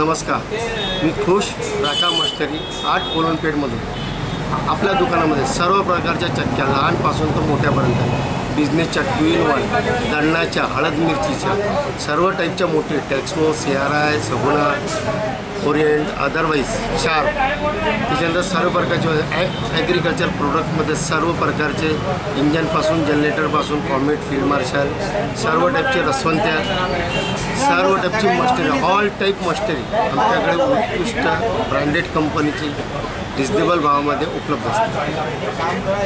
नमस्कार. मी खुश राका मस्टरी आठ कोलनपेठमधून आपल्या दुकानामध्ये सर्व प्रकारच्या चक्क्या लहानपासून तर मोठ्यापर्यंत. बिझनेसच्या टू इन वन दंडाच्या हळद मिरचीच्या सर्व टाईपच्या मोठे टॅक्समो C R I Saguna. Orient otherwise Sharp त्याच्यानंतर सर्व प्रकारचे ॲग्रिकल्चर प्रोडक्टमध्ये सर्व प्रकारचे इंजनपासून जनरेटरपासून कॉमेट फील्ड मार्शल सर्व टाईपचे रसवंत्या सर्व टाईपची मस्टरी ऑल टाईप मस्टरी आमच्याकडे उत्कृष्ट ब्रँडेड कंपनीची रिजनेबल भावामध्ये उपलब्ध असते